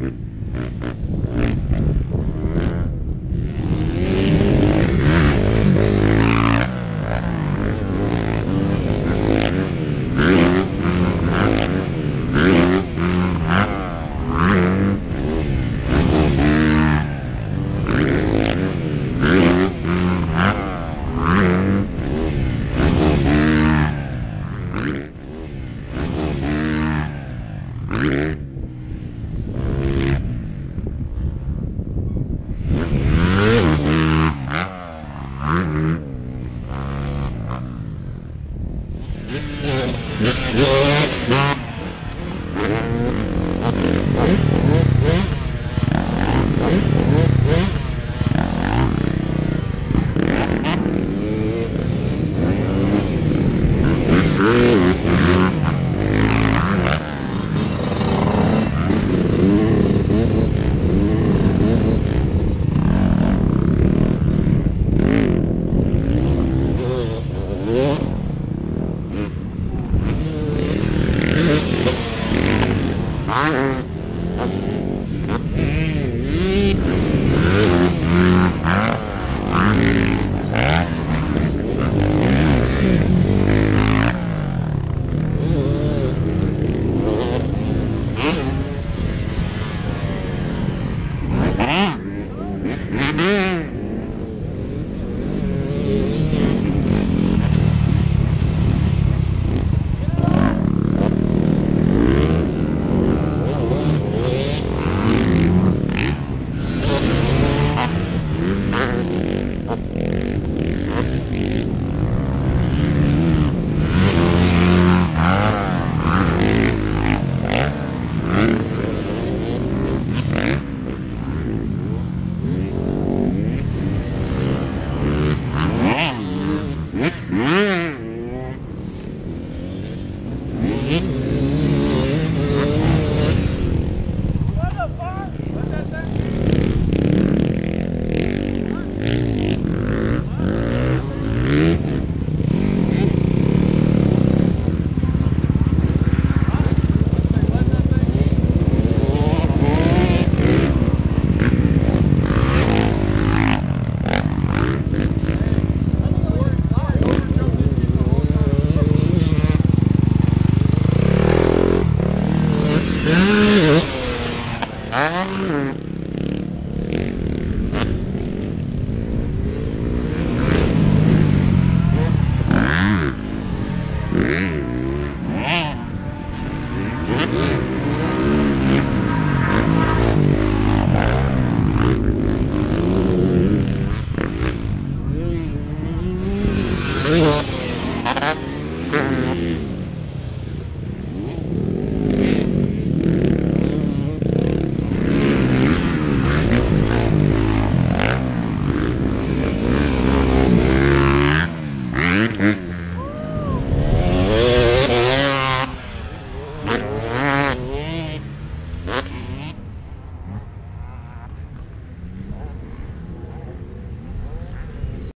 Mm-hmm. Mm-hmm.